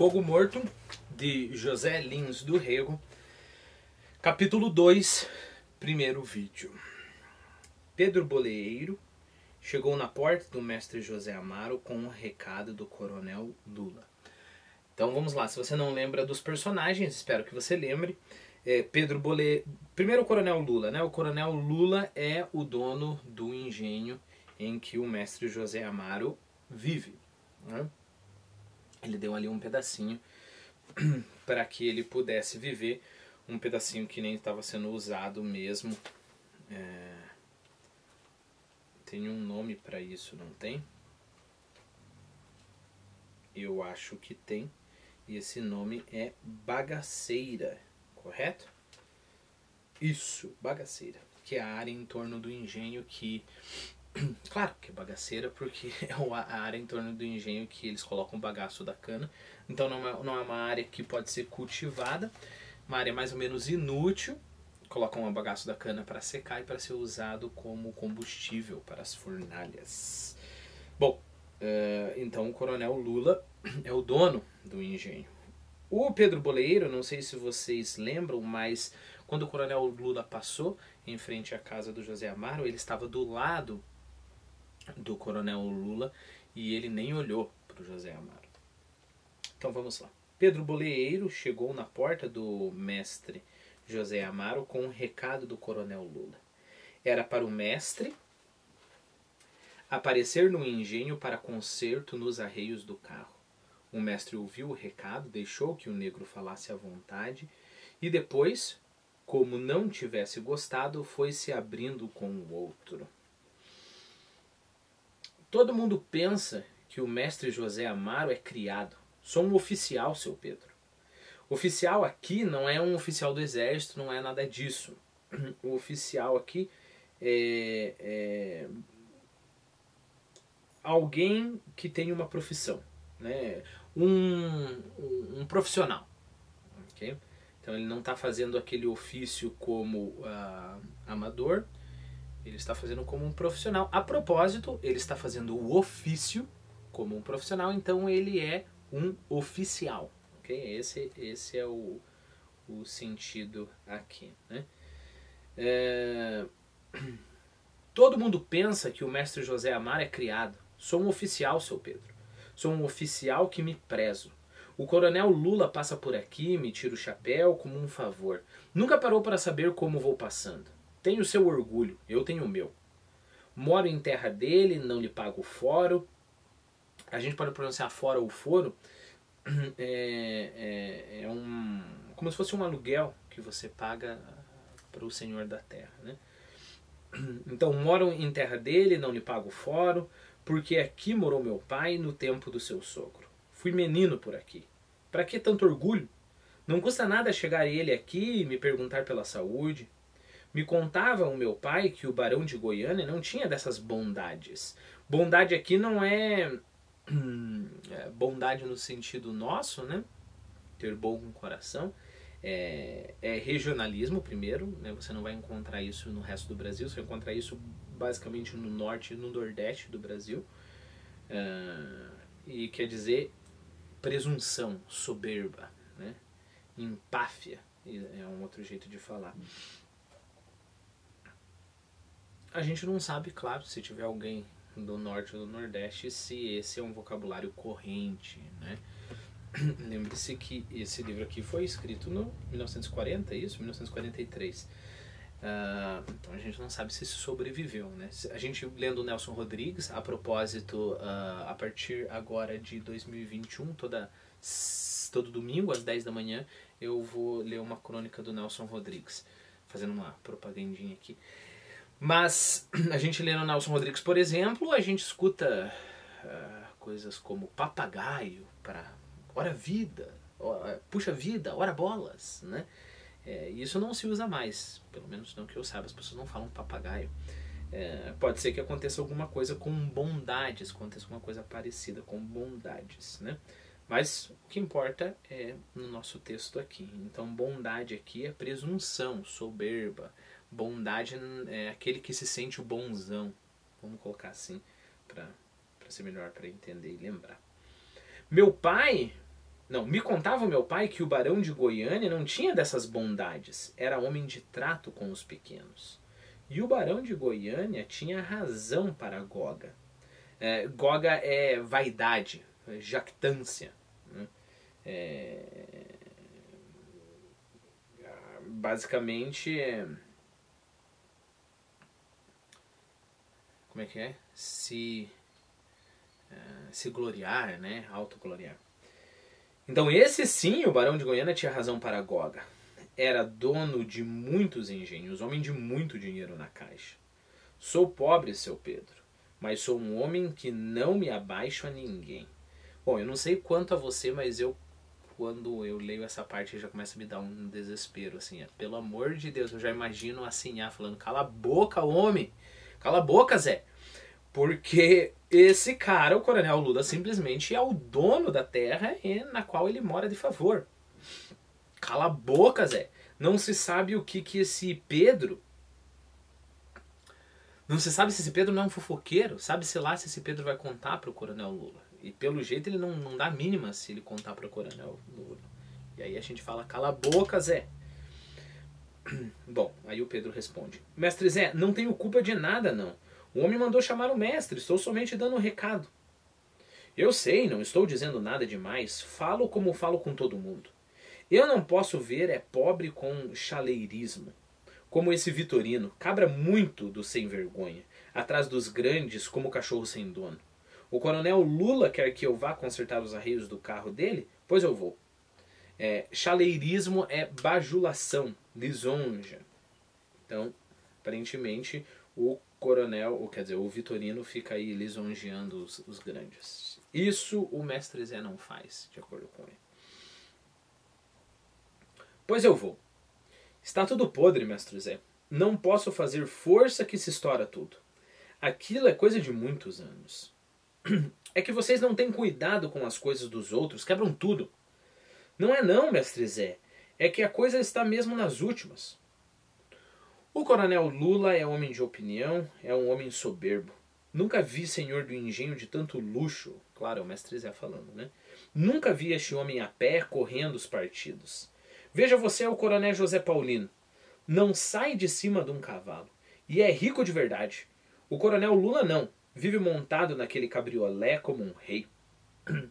Fogo Morto, de José Lins do Rego, capítulo 2, primeiro vídeo. Pedro Boleiro chegou na porta do mestre José Amaro com um recado do coronel Lula. Então vamos lá, se você não lembra dos personagens, espero que você lembre. É, Pedro Boleiro. Primeiro o coronel Lula, né? O coronel Lula é o dono do engenho em que o mestre José Amaro vive. Né? Ele deu ali um pedacinho para que ele pudesse viver, um pedacinho que nem estava sendo usado mesmo. É... Tem um nome para isso, não tem? Eu acho que tem. E esse nome é bagaceira, correto? Isso, bagaceira, que é a área em torno do engenho que Claro que é bagaceira, porque é a área em torno do engenho que eles colocam o bagaço da cana. Então não é, não é uma área que pode ser cultivada, uma área mais ou menos inútil. Colocam o bagaço da cana para secar e para ser usado como combustível para as fornalhas. Bom, uh, então o coronel Lula é o dono do engenho. O Pedro Boleiro, não sei se vocês lembram, mas quando o coronel Lula passou em frente à casa do José Amaro, ele estava do lado do coronel Lula e ele nem olhou para o José Amaro. Então vamos lá. Pedro Boleiro chegou na porta do mestre José Amaro com um recado do coronel Lula. Era para o mestre aparecer no engenho para conserto nos arreios do carro. O mestre ouviu o recado, deixou que o negro falasse à vontade e depois, como não tivesse gostado, foi se abrindo com o outro. Todo mundo pensa que o mestre José Amaro é criado. Sou um oficial, seu Pedro. Oficial aqui não é um oficial do exército, não é nada disso. O oficial aqui é, é alguém que tem uma profissão, né? um, um, profissional. Okay? Então ele não está fazendo aquele ofício como uh, amador, ele está fazendo como um profissional. A propósito, ele está fazendo o ofício como um profissional, então ele é um oficial. Okay? Esse, esse é o, o sentido aqui. Né? É... Todo mundo pensa que o mestre José Amar é criado. Sou um oficial, seu Pedro. Sou um oficial que me prezo. O coronel Lula passa por aqui, me tira o chapéu como um favor. Nunca parou para saber como vou passando. Tem o seu orgulho, eu tenho o meu. Moro em terra dele, não lhe pago foro. A gente pode pronunciar fora ou foro. É, é, é um, como se fosse um aluguel que você paga para o senhor da terra. Né? Então, moro em terra dele, não lhe pago foro, porque aqui morou meu pai no tempo do seu sogro. Fui menino por aqui. Para que tanto orgulho? Não custa nada chegar ele aqui e me perguntar pela saúde. Me contava o meu pai que o barão de Goiânia não tinha dessas bondades. Bondade aqui não é, é bondade no sentido nosso, né? Ter bom coração. É, é, regionalismo primeiro, né? você não vai encontrar isso no resto do Brasil, você vai encontrar isso basicamente no norte e no nordeste do Brasil. Uh, e quer dizer presunção, soberba, né? empáfia, é um outro jeito de falar. A gente não sabe, claro, se tiver alguém do norte ou do nordeste, se esse é um vocabulário corrente, né? Lembre-se que esse livro aqui foi escrito no 1940, é isso? 1943. Uh, então a gente não sabe se sobreviveu, né? A gente lendo Nelson Rodrigues, a propósito, uh, a partir agora de 2021, toda, todo domingo às 10 da manhã, eu vou ler uma crônica do Nelson Rodrigues, fazendo uma propagandinha aqui. Mas a gente lê no Nelson Rodrigues, por exemplo, a gente escuta uh, coisas como papagaio para hora vida, puxa vida, hora bolas, né? É, isso não se usa mais, pelo menos não que eu saiba, as pessoas não falam papagaio. É, pode ser que aconteça alguma coisa com bondades, aconteça alguma coisa parecida com bondades, né? Mas o que importa é no nosso texto aqui. Então, bondade aqui é presunção, soberba, Bondade é aquele que se sente o bonzão. Vamos colocar assim para ser melhor para entender e lembrar. Meu pai Não, me contava meu pai que o barão de Goiânia não tinha dessas bondades, era homem de trato com os pequenos. E o barão de Goiânia tinha razão para Goga. É, Goga é vaidade, jactância. Né? É, basicamente como é que é? Se é, se gloriar né? Autogloriar. Então esse sim o barão de Goiânia tinha razão para Goga. Era dono de muitos engenhos homem de muito dinheiro na caixa. Sou pobre seu Pedro mas sou um homem que não me abaixo a ninguém. Bom eu não sei quanto a você mas eu quando eu leio essa parte já começa a me dar um desespero, assim, é, pelo amor de Deus, eu já imagino assim, ah, falando, cala a boca, homem, cala a boca, Zé, porque esse cara, o Coronel Lula, simplesmente é o dono da terra na qual ele mora de favor. Cala a boca, Zé. Não se sabe o que que esse Pedro. Não se sabe se esse Pedro não é um fofoqueiro. Sabe-se lá se esse Pedro vai contar para o Coronel Lula. E pelo jeito ele não, não dá mínima se ele contar para o coronel Lula. E aí a gente fala, cala a boca, Zé. Bom, aí o Pedro responde: Mestre Zé, não tenho culpa de nada, não. O homem mandou chamar o mestre, estou somente dando um recado. Eu sei, não estou dizendo nada demais, falo como falo com todo mundo. Eu não posso ver é pobre com chaleirismo, como esse Vitorino, cabra muito do sem vergonha, atrás dos grandes como cachorro sem dono. O coronel Lula quer que eu vá consertar os arreios do carro dele? Pois eu vou. É, chaleirismo é bajulação, lisonja. Então, aparentemente, o coronel, ou quer dizer, o Vitorino fica aí lisonjeando os, os grandes. Isso o mestre Zé não faz, de acordo com ele. Pois eu vou. Está tudo podre, mestre Zé. Não posso fazer força que se estoura tudo. Aquilo é coisa de muitos anos. É que vocês não têm cuidado com as coisas dos outros, quebram tudo. Não é não, mestre Zé. É que a coisa está mesmo nas últimas. O coronel Lula é homem de opinião, é um homem soberbo. Nunca vi senhor do engenho de tanto luxo. Claro, é o mestre Zé falando, né? Nunca vi este homem a pé correndo os partidos. Veja você o coronel José Paulino. Não sai de cima de um cavalo. E é rico de verdade. O coronel Lula não vive montado naquele cabriolé como um rei.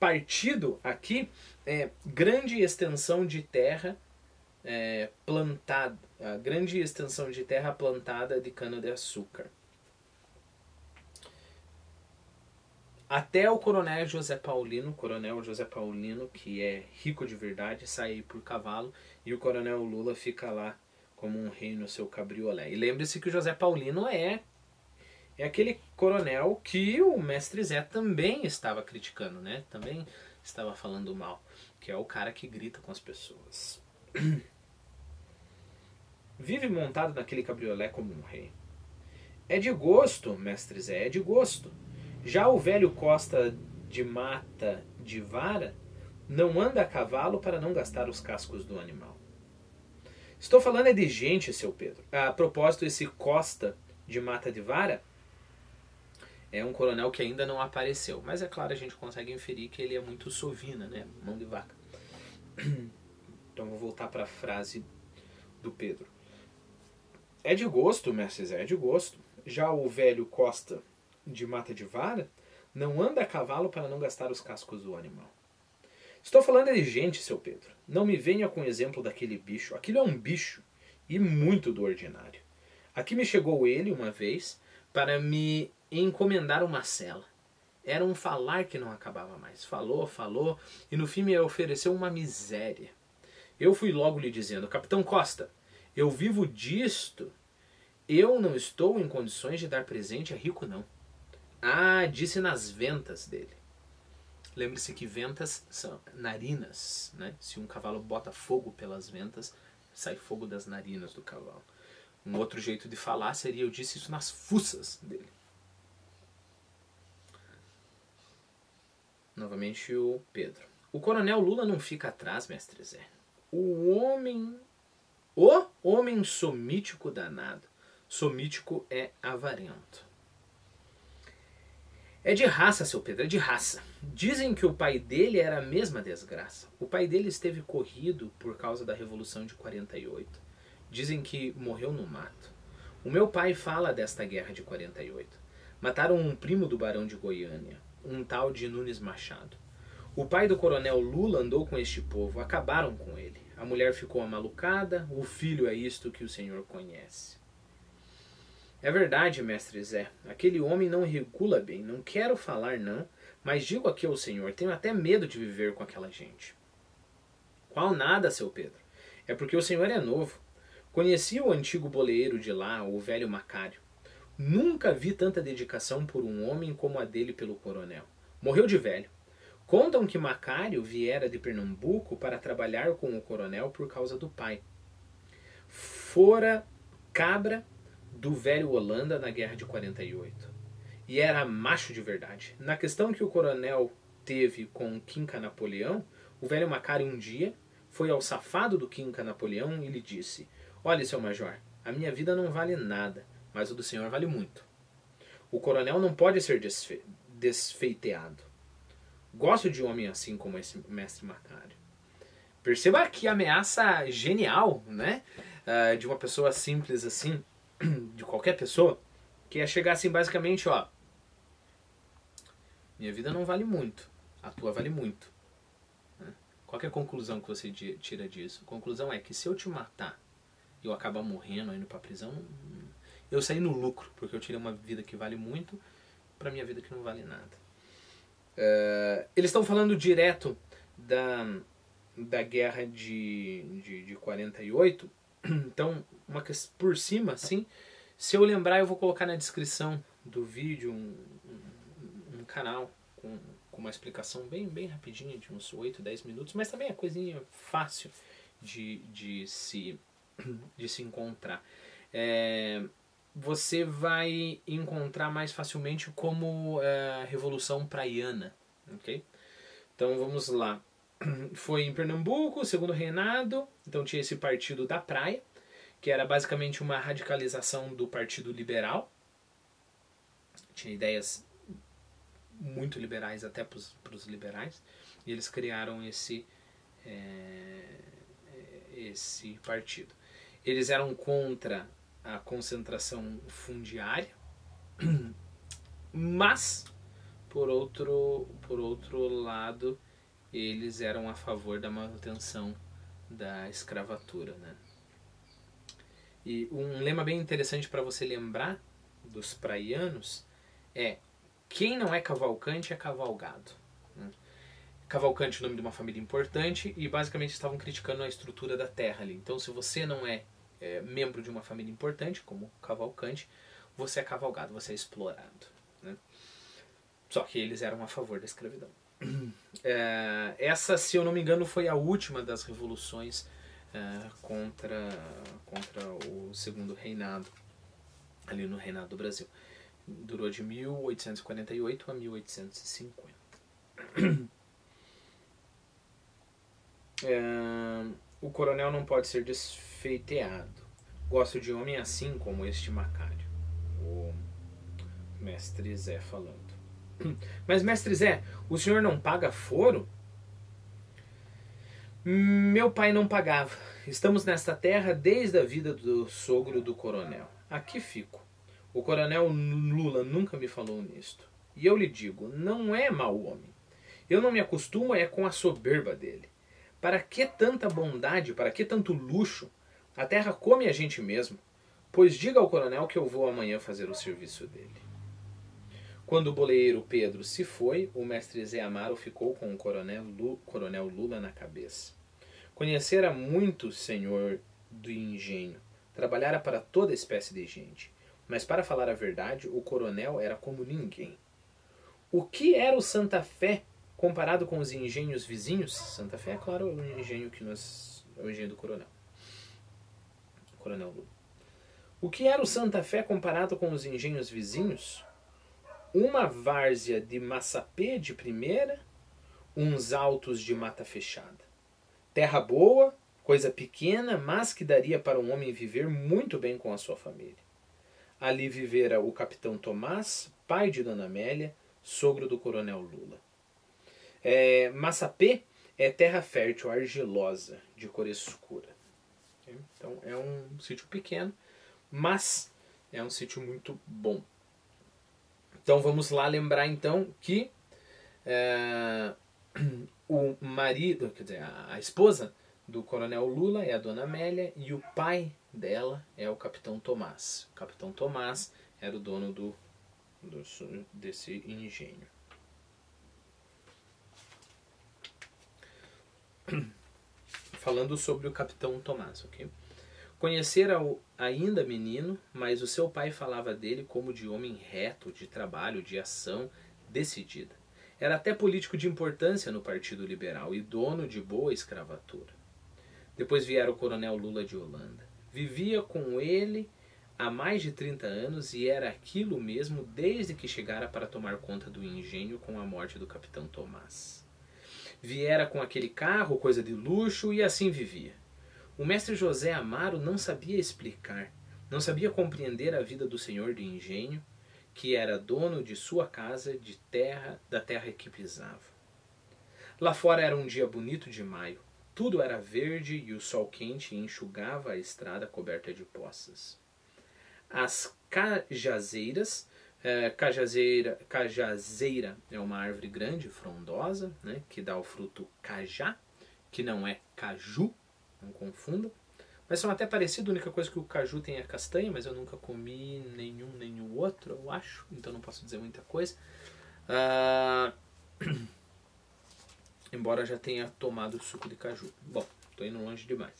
Partido aqui é grande extensão de terra é, plantada, a grande extensão de terra plantada de cana de açúcar. Até o coronel José Paulino, coronel José Paulino, que é rico de verdade, sair por cavalo e o coronel Lula fica lá como um rei no seu cabriolé. E lembre-se que o José Paulino é é aquele coronel que o mestre Zé também estava criticando, né? Também estava falando mal, que é o cara que grita com as pessoas. Vive montado naquele cabriolé como um rei. É de gosto, mestre Zé, é de gosto. Já o velho Costa de Mata de Vara não anda a cavalo para não gastar os cascos do animal. Estou falando é de gente, seu Pedro. A propósito, esse Costa de Mata de Vara é um coronel que ainda não apareceu. Mas é claro, a gente consegue inferir que ele é muito sovina, né? Mão de vaca. Então vou voltar para a frase do Pedro. É de gosto, Zé, é de gosto. Já o velho Costa de Mata de Vara não anda a cavalo para não gastar os cascos do animal. Estou falando de gente, seu Pedro. Não me venha com o exemplo daquele bicho. Aquilo é um bicho e muito do ordinário. Aqui me chegou ele uma vez para me encomendar uma cela. Era um falar que não acabava mais. Falou, falou, e no fim me ofereceu uma miséria. Eu fui logo lhe dizendo: Capitão Costa, eu vivo disto. Eu não estou em condições de dar presente a rico, não. Ah, disse nas ventas dele. Lembre-se que ventas são narinas, né? Se um cavalo bota fogo pelas ventas, sai fogo das narinas do cavalo. Um outro jeito de falar seria eu disse isso nas fuças dele. Novamente o Pedro. O coronel Lula não fica atrás, mestre Zé. O homem. O homem somítico danado. Somítico é avarento. É de raça, seu Pedro, é de raça. Dizem que o pai dele era a mesma desgraça. O pai dele esteve corrido por causa da Revolução de 48. Dizem que morreu no mato. O meu pai fala desta guerra de 48. Mataram um primo do barão de Goiânia, um tal de Nunes Machado. O pai do coronel Lula andou com este povo, acabaram com ele. A mulher ficou amalucada, o filho é isto que o senhor conhece. É verdade, mestre Zé, aquele homem não regula bem, não quero falar não, mas digo aqui ao senhor, tenho até medo de viver com aquela gente. Qual nada, seu Pedro? É porque o senhor é novo. Conheci o antigo boleeiro de lá, o velho Macário. Nunca vi tanta dedicação por um homem como a dele pelo coronel. Morreu de velho. Contam que Macário viera de Pernambuco para trabalhar com o coronel por causa do pai. Fora cabra do velho Holanda na guerra de 48. E era macho de verdade. Na questão que o coronel teve com Quinca Napoleão, o velho Macário um dia foi ao safado do Quinca Napoleão e lhe disse: Olhe, seu major, a minha vida não vale nada, mas o do senhor vale muito. O coronel não pode ser desfe desfeiteado. Gosto de um homem assim como esse mestre Macário. Perceba que ameaça genial, né? Uh, de uma pessoa simples assim, de qualquer pessoa, que é chegar assim basicamente, ó. Minha vida não vale muito, a tua vale muito. Qual é a conclusão que você tira disso? A conclusão é que se eu te matar eu acabar morrendo, indo pra prisão, eu saí no lucro, porque eu tirei uma vida que vale muito para minha vida que não vale nada. Uh, eles estão falando direto da, da guerra de, de, de 48. Então, uma, por cima, assim, se eu lembrar, eu vou colocar na descrição do vídeo um, um, um canal com, com uma explicação bem, bem rapidinha, de uns 8, 10 minutos, mas também é coisinha fácil de, de, se, de se encontrar. É, você vai encontrar mais facilmente como é, Revolução Praiana. ok? Então vamos lá. Foi em Pernambuco, segundo reinado, então tinha esse partido da praia, que era basicamente uma radicalização do Partido Liberal. Tinha ideias muito liberais até para os liberais, e eles criaram esse, é, esse partido. Eles eram contra a concentração fundiária, mas por outro, por outro lado eles eram a favor da manutenção da escravatura, né? E um lema bem interessante para você lembrar dos praianos é quem não é cavalcante é cavalgado. Né? Cavalcante o nome de uma família importante e basicamente estavam criticando a estrutura da terra ali. Então se você não é é, membro de uma família importante, como Cavalcante, você é cavalgado, você é explorado. Né? Só que eles eram a favor da escravidão. É, essa, se eu não me engano, foi a última das revoluções é, contra, contra o segundo reinado, ali no reinado do Brasil. Durou de 1848 a 1850. É, o coronel não pode ser desfeiteado. Gosto de homem assim como este Macário. O mestre Zé falando. Mas, mestre Zé, o senhor não paga foro? Meu pai não pagava. Estamos nesta terra desde a vida do sogro do coronel. Aqui fico. O coronel Lula nunca me falou nisto. E eu lhe digo, não é mau homem. Eu não me acostumo é com a soberba dele. Para que tanta bondade, para que tanto luxo? A terra come a gente mesmo. Pois diga ao coronel que eu vou amanhã fazer o serviço dele. Quando o boleiro Pedro se foi, o mestre Zé Amaro ficou com o coronel, Lu, coronel Lula na cabeça. Conhecera muito senhor do engenho, trabalhara para toda espécie de gente. Mas para falar a verdade, o coronel era como ninguém. O que era o Santa Fé comparado com os engenhos vizinhos, Santa Fé, é claro, é o engenho que nós. é o engenho do coronel. Coronel Lula. O que era o Santa Fé comparado com os engenhos vizinhos? Uma várzea de massapê de primeira, uns altos de mata fechada. Terra boa, coisa pequena, mas que daria para um homem viver muito bem com a sua família. Ali vivera o capitão Tomás, pai de Dona Amélia, sogro do coronel Lula. É, Massapê é terra fértil, argilosa, de cor escura. Então é um sítio pequeno, mas é um sítio muito bom. Então vamos lá lembrar então que é, o marido, quer dizer, a, a esposa do coronel Lula é a dona Amélia e o pai dela é o capitão Tomás. O capitão Tomás era o dono do, do desse engenho. Falando sobre o capitão Tomás, ok? Conhecera-o ainda menino, mas o seu pai falava dele como de homem reto, de trabalho, de ação decidida. Era até político de importância no Partido Liberal e dono de boa escravatura. Depois viera o coronel Lula de Holanda. Vivia com ele há mais de 30 anos e era aquilo mesmo desde que chegara para tomar conta do engenho com a morte do capitão Tomás. Viera com aquele carro, coisa de luxo, e assim vivia. O mestre José Amaro não sabia explicar, não sabia compreender a vida do senhor de engenho, que era dono de sua casa, de terra, da terra que pisava. Lá fora era um dia bonito de maio. Tudo era verde e o sol quente enxugava a estrada coberta de poças. As cajazeiras, é, cajazeira, cajazeira é uma árvore grande, frondosa, né, que dá o fruto cajá, que não é caju, não confunda. Mas são até parecidos, a única coisa que o caju tem é castanha, mas eu nunca comi nenhum o outro, eu acho, então não posso dizer muita coisa. Uh... Embora já tenha tomado suco de caju. Bom, estou indo longe demais.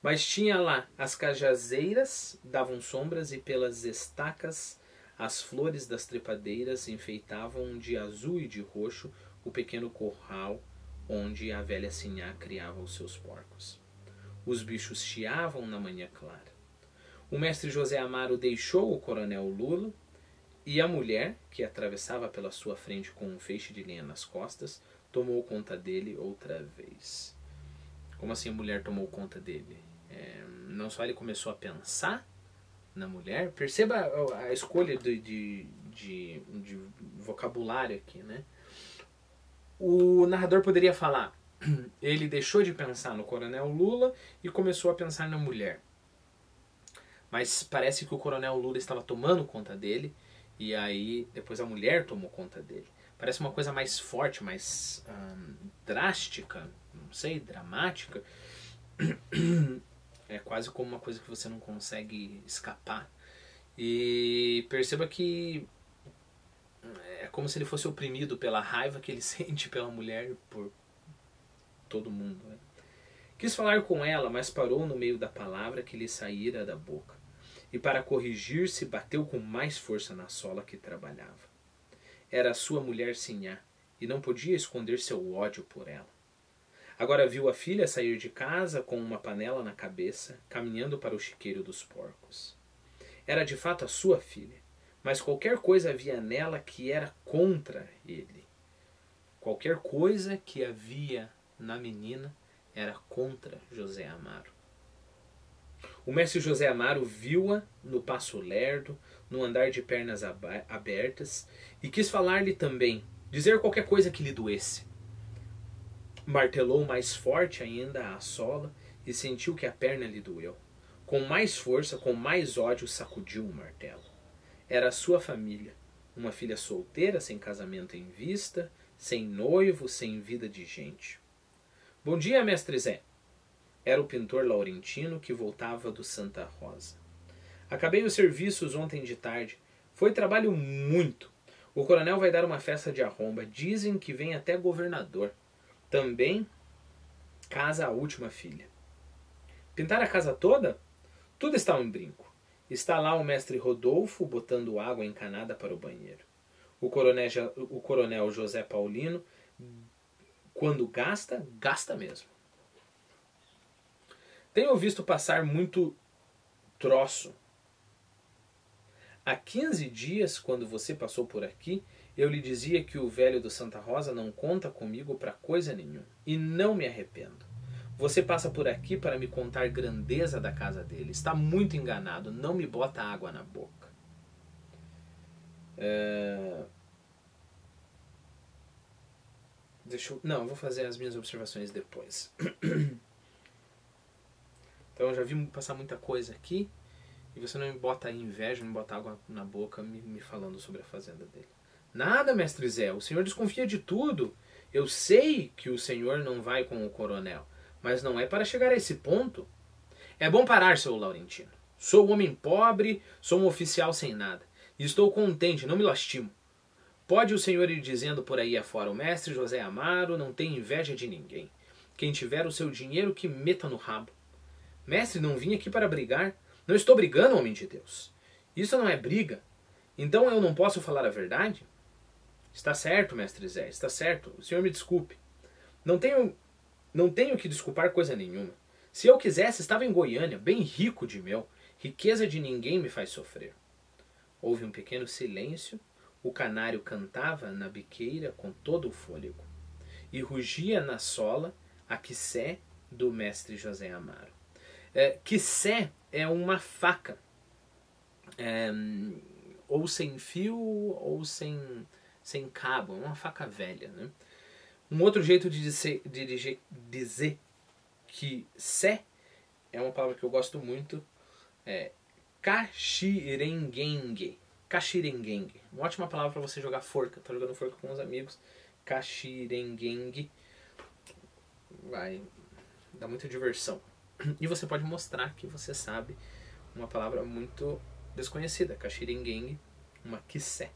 Mas tinha lá as cajazeiras, davam sombras, e pelas estacas as flores das trepadeiras enfeitavam de azul e de roxo o pequeno corral onde a velha sinhá criava os seus porcos. Os bichos chiavam na manhã clara. O mestre José Amaro deixou o coronel Lula e a mulher, que atravessava pela sua frente com um feixe de lenha nas costas, tomou conta dele outra vez. Como assim a mulher tomou conta dele? É, não só ele começou a pensar na mulher, perceba a, escolha de, de, de, de vocabulário aqui, né? O narrador poderia falar: ele deixou de pensar no coronel Lula e começou a pensar na mulher. Mas parece que o coronel Lula estava tomando conta dele e aí depois a mulher tomou conta dele. Parece uma coisa mais forte, mais hum, drástica, não sei, dramática. É quase como uma coisa que você não consegue escapar. E perceba que é como se ele fosse oprimido pela raiva que ele sente pela mulher por todo mundo. Né? Quis falar com ela, mas parou no meio da palavra que lhe saíra da boca. E para corrigir-se, bateu com mais força na sola que trabalhava. Era sua mulher Sinhá, e não podia esconder seu ódio por ela. Agora viu a filha sair de casa com uma panela na cabeça, caminhando para o chiqueiro dos porcos. Era de fato a sua filha, mas qualquer coisa havia nela que era contra ele. Qualquer coisa que havia na menina era contra José Amaro. O mestre José Amaro viu-a no passo lerdo, no andar de pernas abertas, e quis falar-lhe também, dizer qualquer coisa que lhe doesse. Martelou mais forte ainda a sola e sentiu que a perna lhe doeu. Com mais força, com mais ódio, sacudiu o martelo. Era sua família, uma filha solteira, sem casamento em vista, sem noivo, sem vida de gente. Bom dia, mestre Zé. Era o pintor laurentino que voltava do Santa Rosa. Acabei os serviços ontem de tarde. Foi trabalho muito. O coronel vai dar uma festa de arromba. Dizem que vem até governador. Também casa a última filha. Pintar a casa toda? Tudo está em brinco. Está lá o mestre Rodolfo botando água encanada para o banheiro. O coronel, o coronel José Paulino quando gasta, gasta mesmo. Tenho visto passar muito troço. Há 15 dias, quando você passou por aqui, eu lhe dizia que o velho do Santa Rosa não conta comigo para coisa nenhuma. E não me arrependo. Você passa por aqui para me contar grandeza da casa dele. Está muito enganado. Não me bota água na boca. É... Deixa eu, não, vou fazer as minhas observações depois. então eu já vi passar muita coisa aqui e você não me bota inveja, não me bota água na boca me, me falando sobre a fazenda dele. Nada, mestre Zé, o senhor desconfia de tudo. Eu sei que o senhor não vai com o coronel, mas não é para chegar a esse ponto. É bom parar, seu Laurentino. Sou um homem pobre, sou um oficial sem nada. E estou contente, não me lastimo. Pode o senhor ir dizendo por aí afora, o mestre José Amaro não tem inveja de ninguém. Quem tiver o seu dinheiro que meta no rabo. Mestre, não vim aqui para brigar. Não estou brigando, homem de Deus. Isso não é briga. Então eu não posso falar a verdade? Está certo, mestre Zé, está certo. O senhor me desculpe. Não tenho, não tenho que desculpar coisa nenhuma. Se eu quisesse, estava em Goiânia, bem rico de mel. Riqueza de ninguém me faz sofrer. Houve um pequeno silêncio. O canário cantava na biqueira com todo o fôlego. E rugia na sola a quissé do mestre José Amaro. É, quissé é uma faca. É, ou sem fio ou sem, sem cabo. É uma faca velha. Né? Um outro jeito de dizer, de dizer que sé é uma palavra que eu gosto muito. É. Caxirenguengue. Uma ótima palavra para você jogar forca. Tá jogando forca com os amigos. Caxirenguengue. Vai dar muita diversão. E você pode mostrar que você sabe uma palavra muito desconhecida. Caxirenguengue. Uma quissé.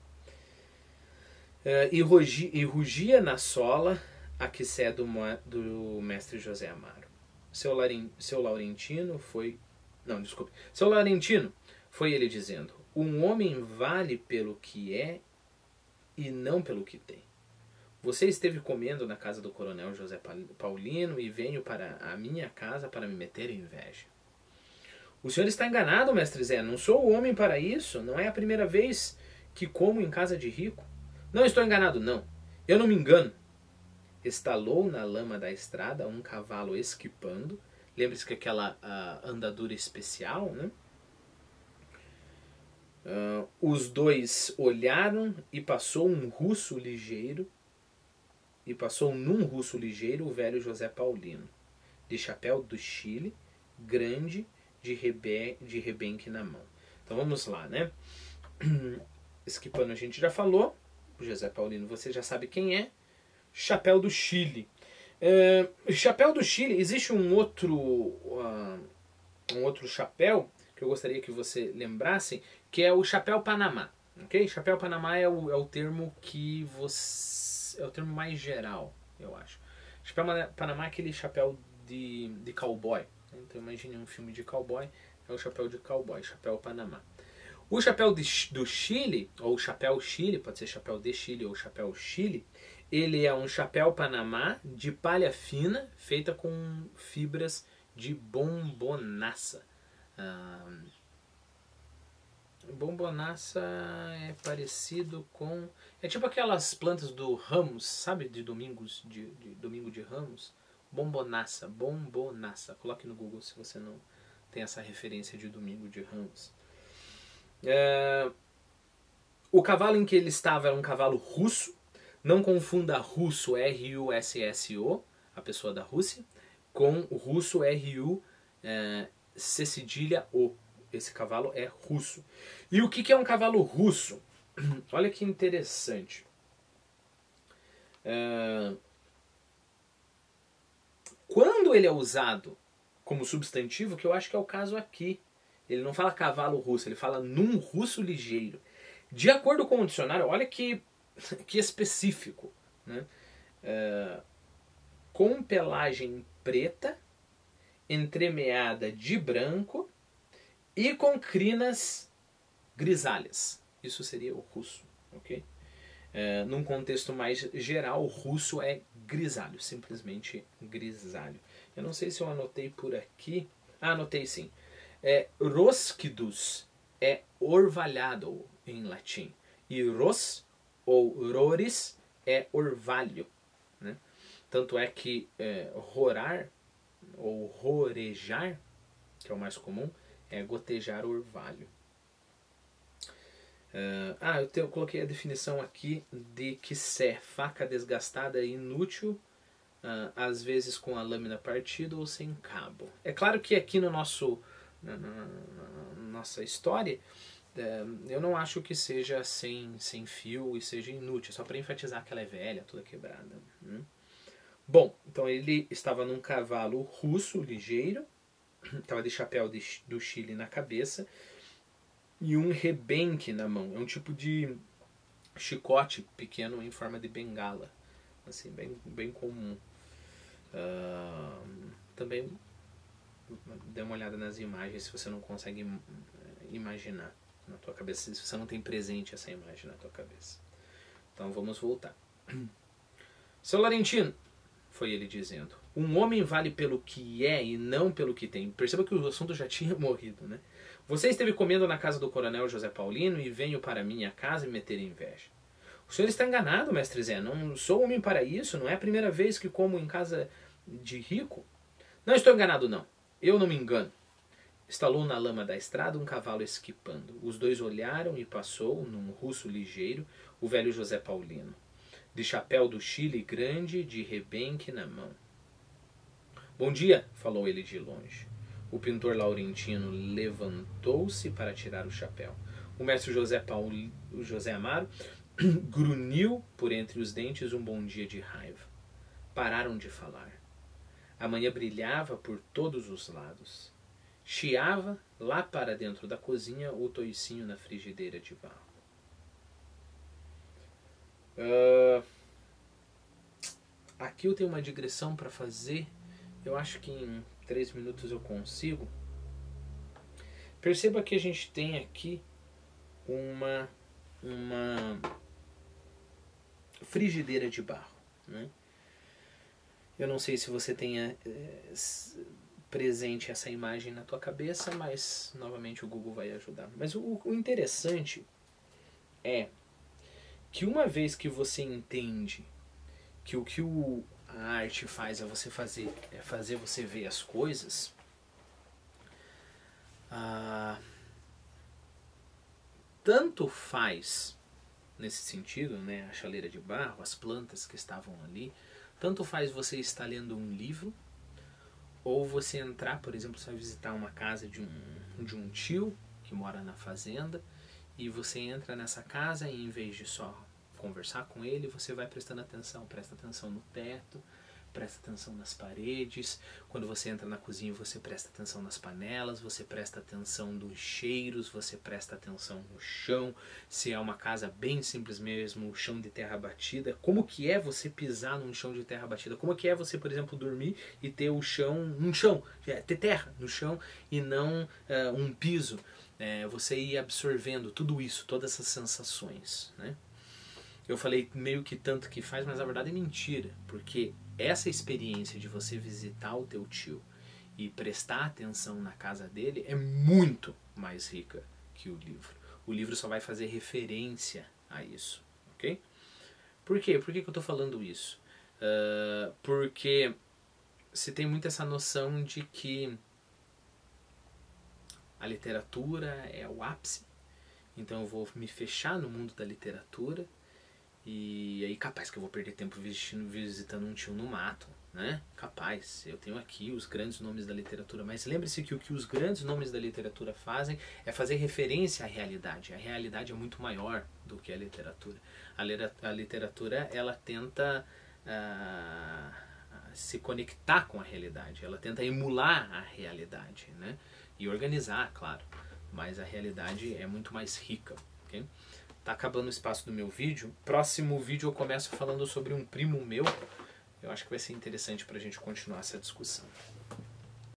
Uh, e, rugia, e rugia na sola a quissé do, do mestre José Amaro. Seu, Larin, seu Laurentino foi. Não, desculpe. Seu Laurentino, foi ele dizendo: Um homem vale pelo que é e não pelo que tem. Você esteve comendo na casa do coronel José Paulino e venho para a minha casa para me meter em inveja. O senhor está enganado, mestre Zé. Não sou o homem para isso. Não é a primeira vez que como em casa de rico. Não estou enganado, não. Eu não me engano. Estalou na lama da estrada um cavalo esquipando. Lembre-se que aquela uh, andadura especial, né? Uh, os dois olharam e passou um russo ligeiro. E passou num russo ligeiro o velho José Paulino, de chapéu do Chile, grande, de, rebe, de rebenque na mão. Então vamos lá, né? Esquipando a gente já falou. José Paulino você já sabe quem é chapéu do Chile. É, chapéu do Chile, existe um outro, uh, um outro chapéu que eu gostaria que você lembrasse, que é o chapéu Panamá. ok? Chapéu Panamá é o, é o termo que você. é o termo mais geral, eu acho. Chapéu Panamá é aquele chapéu de, de cowboy. Né? Então imagine um filme de cowboy, é o chapéu de cowboy, chapéu Panamá. O chapéu de, do Chile, ou chapéu Chile, pode ser chapéu de Chile ou chapéu Chile, ele é um chapéu panamá de palha fina, feita com fibras de bombonaça. Ah, bombonaça é parecido com. É tipo aquelas plantas do ramos, sabe? De domingos, de, de domingo de ramos. Bombonaça, bombonaça. Coloque no Google se você não tem essa referência de domingo de ramos. É, o cavalo em que ele estava era um cavalo russo, não confunda russo R-U-S-S-O, a pessoa da Rússia, com o russo R-U é, C cedilha O. Esse cavalo é russo. E o que, que é um cavalo russo? Olha que interessante. É, quando ele é usado como substantivo, que eu acho que é o caso aqui, ele não fala cavalo russo, ele fala num russo ligeiro. De acordo com o dicionário, olha que que específico, né? É, com pelagem preta, entremeada de branco e com crinas grisalhas. Isso seria o russo, ok? É, num contexto mais geral, o russo é grisalho, simplesmente grisalho. Eu não sei se eu anotei por aqui. Ah, anotei sim. É, rosquidus é orvalhado em latim. E ros ou rores é orvalho. Né? Tanto é que é, rorar ou rorejar, que é o mais comum, é gotejar orvalho. Uh, ah, eu, te, eu, coloquei a definição aqui de que sé, faca desgastada e inútil, uh, às vezes com a lâmina partida ou sem cabo. É claro que aqui no nosso na, nossa história, uh, eu não acho que seja sem, sem fio e seja inútil, só para enfatizar que ela é velha, toda quebrada. Hum? Bom, então ele estava num cavalo russo ligeiro, estava de chapéu de, do Chile na cabeça e um rebenque na mão. É um tipo de chicote pequeno em forma de bengala, assim bem bem comum. Uh, também dê uma olhada nas imagens se você não consegue imaginar na tua cabeça, se você não tem presente essa imagem na tua cabeça. Então vamos voltar. Seu Laurentino, foi ele dizendo, um homem vale pelo que é e não pelo que tem. Perceba que o assunto já tinha morrido, né? Você esteve comendo na casa do coronel José Paulino e venho para minha casa me meter inveja. O senhor está enganado, mestre Zé. Não sou homem para isso. Não é a primeira vez que como em casa de rico. Não estou enganado, não. Eu não me engano. Estalou na lama da estrada um cavalo esquipando. Os dois olharam e passou, num russo ligeiro, o velho José Paulino. De chapéu do Chile grande, de rebenque na mão. Bom dia, falou ele de longe. O pintor laurentino levantou-se para tirar o chapéu. O mestre José, Paulo, José Amaro grunhiu por entre os dentes um bom dia de raiva. Pararam de falar. A manhã brilhava por todos os lados. Chiava lá para dentro da cozinha o toicinho na frigideira de barro. Uh, aqui eu tenho uma digressão para fazer. Eu acho que em três minutos eu consigo. Perceba que a gente tem aqui uma, uma frigideira de barro. Né? Eu não sei se você tenha é, presente essa imagem na tua cabeça, mas novamente o Google vai ajudar. Mas o, o interessante é que uma vez que você entende que o que o, a arte faz é você fazer, é fazer você ver as coisas. Ah, tanto faz nesse sentido, né, a chaleira de barro, as plantas que estavam ali, tanto faz você estar lendo um livro ou você entrar, por exemplo, você vai visitar uma casa de um, de um tio que mora na fazenda e você entra nessa casa e em vez de só conversar com ele, você vai prestando atenção, presta atenção no teto, presta atenção nas paredes. Quando você entra na cozinha, você presta atenção nas panelas, você presta atenção dos cheiros, você presta atenção no chão. Se é uma casa bem simples mesmo, chão de terra batida, como que é você pisar num chão de terra batida? Como que é você, por exemplo, dormir e ter o chão, um chão, é, ter terra no chão e não uh, um piso? É, você ir absorvendo tudo isso, todas essas sensações, né? Eu falei meio que tanto que faz, mas na verdade é mentira, porque essa experiência de você visitar o teu tio e prestar atenção na casa dele é muito mais rica que o livro. O livro só vai fazer referência a isso, ok? Por quê? Por que, que eu estou falando isso? Uh, porque se tem muito essa noção de que a literatura é o ápice, então eu vou me fechar no mundo da literatura e aí capaz que eu vou perder tempo visitando, visitando um tio no mato, né? Capaz. Eu tenho aqui os grandes nomes da literatura, mas lembre-se que o que os grandes nomes da literatura fazem é fazer referência à realidade. A realidade é muito maior do que a literatura. A, a literatura ela tenta uh, se conectar com a realidade, ela tenta emular a realidade, né? E organizar, claro. Mas a realidade é muito mais rica, ok? Tá acabando o espaço do meu vídeo. Próximo vídeo eu começo falando sobre um primo meu. Eu acho que vai ser interessante para a gente continuar essa discussão.